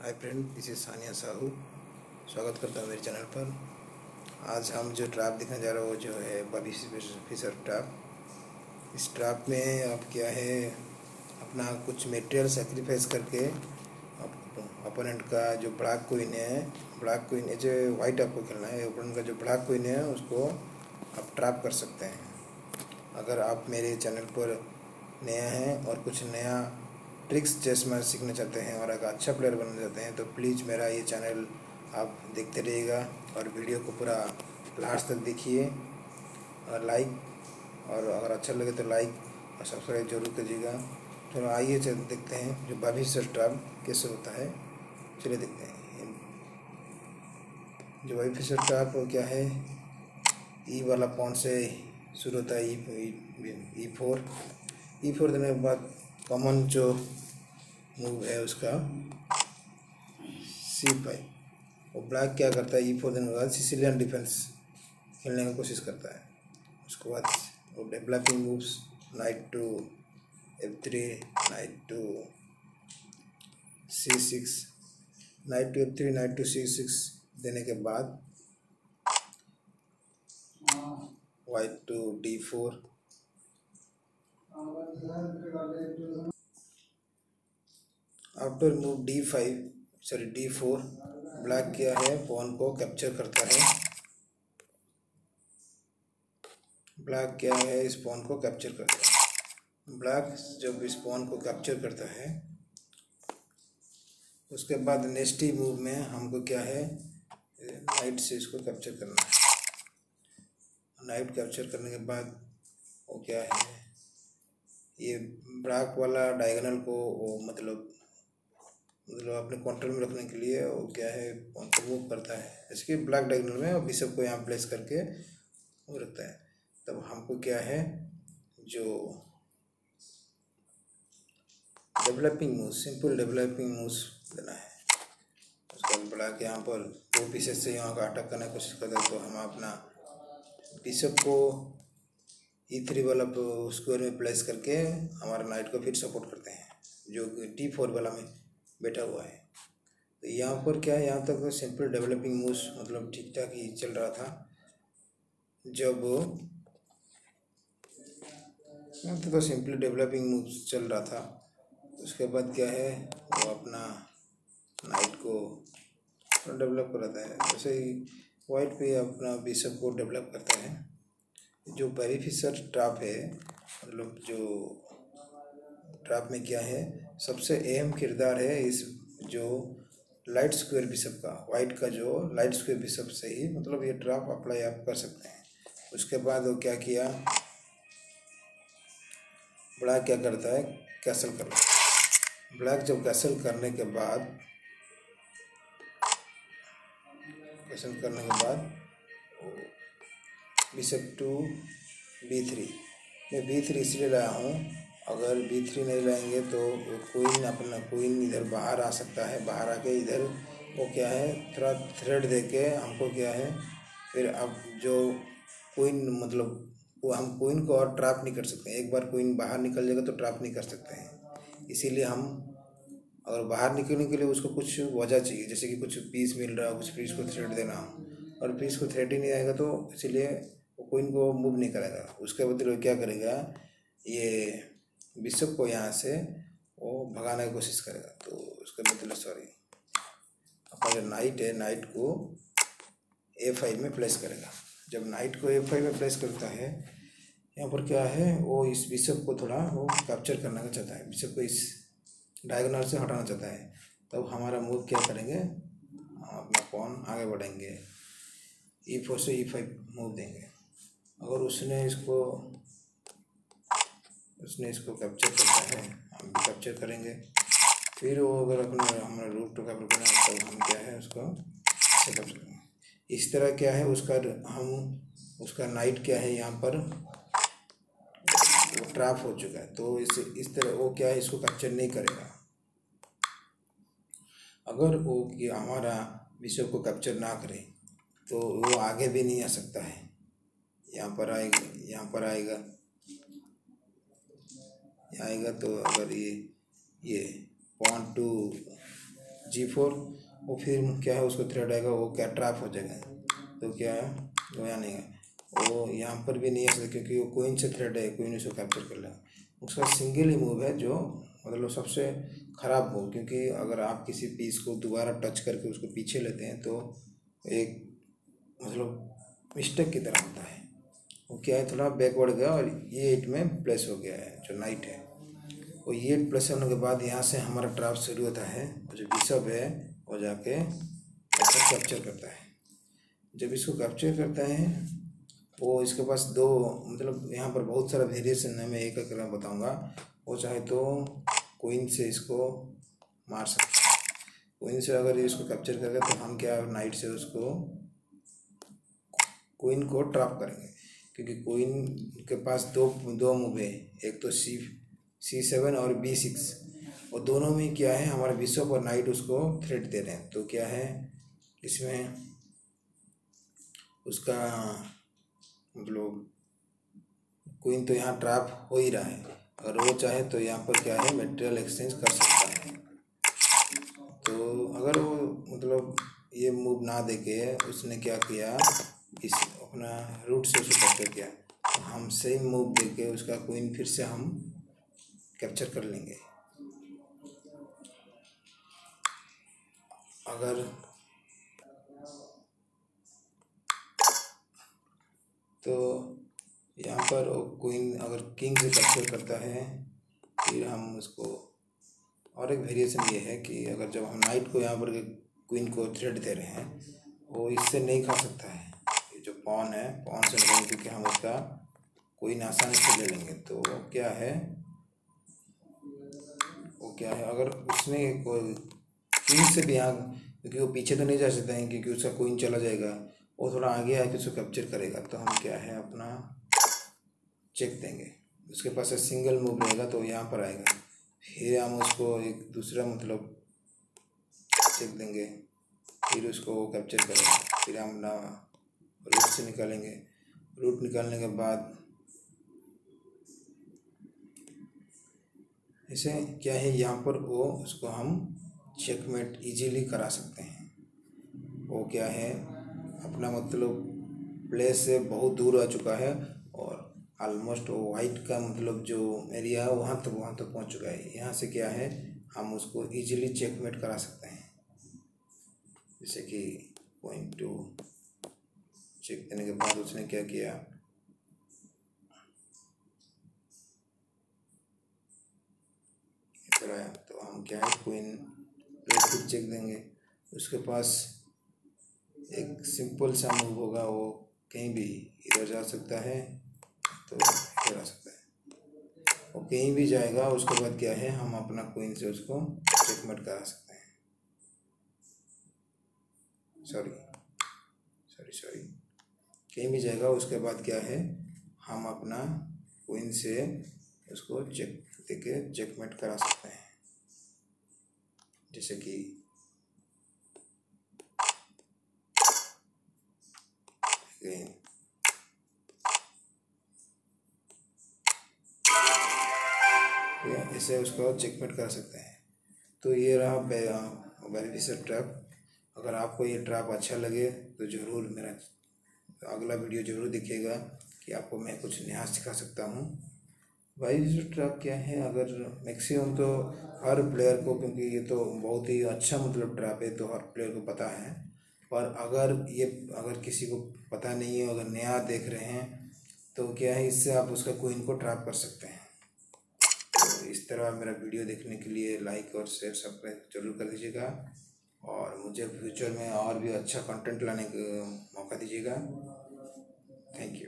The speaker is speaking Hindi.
Hi friend this is Sania Sahu स्वागत करता हूँ मेरे चैनल पर। आज हम जो ट्रैप दिखने जा रहे हो, वो जो है बबी फिशर ट्रैप इस ट्रैप में आप क्या है, अपना कुछ मटेरियल सेक्रीफाइस करके अपोनेंट का जो ब्लैक कोइन है ब्लैक कोइन जो वाइट आपको खेलना है ओपोनेंट का जो ब्लैक कोइन है, उसको आप ट्रैप कर सकते हैं। अगर आप मेरे चैनल पर नया हैं और कुछ नया ट्रिक्स चेस में सीखना चाहते हैं और अगर अच्छा प्लेयर बनना चाहते हैं तो प्लीज़ मेरा ये चैनल आप देखते रहिएगा और वीडियो को पूरा लास्ट तक देखिए और लाइक और अगर अच्छा लगे तो लाइक और सब्सक्राइब ज़रूर कीजिएगा। चलो तो आइए चल देखते हैं जो भविष्य स्टाफ कैसे होता है। चलिए देखते हैं। जो भविष्य वो क्या है? ई वाला पॉन से शुरू होता है ई फोर ई फोर देने के बाद कॉमन जो मूव है उसका सी फाइव और ब्लैक क्या करता है? ई फोर देने के बाद सिसिलियन डिफेंस खेलने की कोशिश करता है। उसके बाद वो developing moves knight to f three knight to c six knight to f three knight to c six देने के बाद white to d four after move d five sorry d four black क्या है पॉन को कैप्चर करता है। ब्लैक क्या है, इस पॉन को कैप्चर करता है। ब्लैक जब इस पॉन को कैप्चर करता है, उसके बाद नेक्स्ट ही मूव में हमको क्या है नाइट से इसको कैप्चर करना है। नाइट कैप्चर करने के बाद वो क्या है? ये ब्लैक वाला डायगोनल को मतलब मतलब अपने कंट्रोल में रखने के लिए वो क्या है मूव करता है। जैसे कि ब्लैक डायगोनल में बिशप को यहाँ प्लेस करके वो रखता है। तब हमको क्या है, जो developing move simple developing moves देना है। उसके बाद ब्लैक यहाँ पर दो पीसेस से यहाँ का अटैक करने की कोशिश करता है तो हम अपना बिशप को ई थ्री वाला स्क्वायर में प्लेस करके हमारा नाइट को फिर सपोर्ट करते हैं, जो टी फोर वाला में बैठा हुआ है। तो यहाँ पर क्या है, यहाँ तक सिंपल डेवलपिंग मूव्स मतलब ठीक ठाक ही चल रहा था। जब यहाँ तक तो सिंपल डेवलपिंग मूव्स चल रहा था, उसके बाद क्या है, वो अपना नाइट को डेवलप कराता है। जैसे ही वाइट पे अपना बिशप को डेवलप करता है जो बेनिफिशर ट्रैप है मतलब जो ट्रैप में क्या है, सबसे अहम किरदार है इस जो लाइट स्क्वायर बिशप का वाइट का जो लाइट स्क्वायर बिशप से ही मतलब ये ट्रैप अप्लाई आप कर सकते हैं। उसके बाद वो क्या किया? ब्लैक क्या करता है? कैसल कर ब्लैक जब कैसल करने के बाद कैसल करने के बाद बिशप टू बी थ्री। मैं बी थ्री इसलिए लाया हूँ, अगर बी थ्री नहीं लाएँगे तो कोइन अपना कोइन इधर बाहर आ सकता है। बाहर आके इधर वो क्या है, थोड़ा थ्रेड दे के हमको क्या है, फिर अब जो कोइन मतलब वो हम कोइन को और ट्रैप नहीं कर सकते। एक बार कोइन बाहर निकल जाएगा तो ट्रैप नहीं कर सकते हैं। इसीलिए हम अगर बाहर निकलने के लिए उसको कुछ वजह चाहिए, जैसे कि कुछ पीस मिल रहा हो, कुछ पीस को थ्रेड देना और पीस को थ्रेड ही नहीं आएगा तो इसीलिए वो कोइन को मूव नहीं करेगा उसके बदले क्या करेगा, ये बिशप को यहाँ से वो भगाने की कोशिश करेगा। तो उसके बदले सॉरी अपना जो नाइट है नाइट को ए फाइव में प्लेस करेगा। जब नाइट को ए फाइव में प्लेस करता है, यहाँ पर क्या है, वो इस बिशप को थोड़ा वो कैप्चर करना चाहता है। बिशप को इस डायगोनल से हटाना चाहता है। तब हमारा मूव क्या करेंगे अपना पॉन आगे बढ़ेंगे। ई फोर से ई फाइव मूव देंगे। अगर उसने इसको उसने इसको कैप्चर करता है, हम भी कैप्चर करेंगे। फिर वो अगर अपने हमारा रूट टू कैप्चर करना तो हम क्या है उसको इस तरह क्या है, उसका हम, उसका नाइट क्या है यहाँ पर, वो ट्रैप हो चुका है। तो इस इस तरह वो क्या है, इसको कैप्चर नहीं करेगा। अगर वो कि हमारा विषय को कैप्चर ना करे तो वो आगे भी नहीं आ सकता है। यहाँ पर आएगा, यहाँ पर आएगा। आएगा तो अगर ये ये पॉइंट टू जी फोर वो फिर क्या है, उसको थ्रेड आएगा, वो क्या ट्रैप हो जाएगा। तो क्या है, वो यहाँ नहीं है। वो यहाँ पर भी नहीं आ सकता क्योंकि वो कोइन से थ्रेड है कोइन उसको कैप्चर कर लेगा। उसका सिंगल ही मूव है, जो मतलब सबसे ख़राब मूव क्योंकि अगर आप किसी पीस को दोबारा टच करके उसको पीछे लेते हैं तो एक मतलब मिस्टेक की तरह होता है। वो क्या है थोड़ा बैकवर्ड गया और ये एट में प्लस हो गया है, जो नाइट है। वो ये एट प्लस होने के बाद यहाँ से हमारा ट्राफ शुरू होता है, और जो बिशप है, वो जाके ऐसा कैप्चर करता है। जब इसको कैप्चर करता है, वो इसके पास दो मतलब यहाँ पर बहुत सारा वेरिएशन है, मैं एक एक बताऊँगा। वो चाहे तो कोइन से इसको मार सकते हैं। कोइन से अगर इसको कैप्चर करेगा तो हम क्या नाइट से उसको कोइन को ट्रैप करेंगे। क्योंकि कोइन के पास दो दो मूव है। एक तो सी सी सेवन और बी सिक्स और दोनों में क्या है, हमारे बिशप और नाइट उसको थ्रेट दे रहे हैं। तो क्या है, इसमें उसका मतलब क्वीन तो यहाँ ट्रैप हो ही रहा है। अगर वो चाहे तो यहाँ पर क्या है मेटेरियल एक्सचेंज कर सकता है। तो अगर वो मतलब ये मूव ना देके उसने क्या किया, इस अपना रूट से उसको कैप्चर किया तो हम सेम मूव देके उसका क्वीन फिर से हम कैप्चर कर लेंगे। अगर तो यहाँ पर क्वीन अगर किंग से कैप्चर करता है, फिर हम उसको और एक वेरिएशन ये है कि अगर जब हम नाइट को यहाँ पर क्वीन को थ्रेड दे रहे हैं, वो इससे नहीं खा सकता है। पॉन है? पॉन से नहीं क्योंकि हम उसका क्वीन आसानी से ले लेंगे। तो क्या है? वो क्या है? अगर उसने कोई किंग से भी यहाँ क्योंकि वो पीछे तो नहीं जा सकते हैं क्योंकि उसका क्वीन चला जाएगा। वो थोड़ा आगे आके उसको कैप्चर करेगा। तो हम क्या है? अपना चेक देंगे। उसके पास सिंगल मूव रहेगा तो यहाँ पर आएगा। फिर हम उसको एक दूसरा मतलब चेक देंगे। फिर उसको कैप्चर करेंगे। फिर हम ना निकालेंगे। रूट निकालने के बाद इसे क्या है यहाँ पर वो उसको हम चेकमेट इजीली करा सकते हैं। वो क्या है अपना मतलब प्लेस से बहुत दूर आ चुका है और ऑलमोस्ट वो वाइट का मतलब जो एरिया है वहाँ तक तो, वहाँ तक तो पहुँच चुका है। यहाँ से क्या है हम उसको इजीली चेकमेट करा सकते हैं। जैसे कि पॉइंट टू चेक देने के बाद उसने क्या किया कराया तो हम क्या है क्वीन फिर चेक देंगे उसके पास एक सिंपल सा मूव होगा वो कहीं भी इधर जा सकता है तो इधर आ सकता है वो कहीं भी जाएगा उसके बाद क्या है हम अपना क्वीन से उसको चेकमेट करा सकते हैं सॉरी सॉरी सॉरी कहीं भी जाएगा। उसके बाद क्या है? हम अपना क्वीन से उसको चेक देके चेकमेट करा सकते हैं। जैसे कि ऐसे उसको चेकमेट कर सकते हैं। तो ये रहा बेनिफिशियल ट्रैप अगर आपको ये ट्रैप अच्छा लगे तो ज़रूर मेरा अगला वीडियो ज़रूर देखिएगा कि आपको मैं कुछ नया सिखा सकता हूँ। बेनिफिशियल ट्रैप क्या है? अगर मैक्सिमम तो हर प्लेयर को, क्योंकि ये तो बहुत ही अच्छा मतलब ट्रैप है तो हर प्लेयर को पता है। पर अगर ये, अगर किसी को पता नहीं है, अगर नया देख रहे हैं तो क्या है, इससे आप उसका कोइन को ट्रैप कर सकते हैं। तो इस तरह मेरा वीडियो देखने के लिए लाइक और शेयर सब्सक्राइब ज़रूर कर दीजिएगा। और मुझे फ्यूचर में और भी अच्छा कंटेंट लाने का मौका दीजिएगा। Thank you.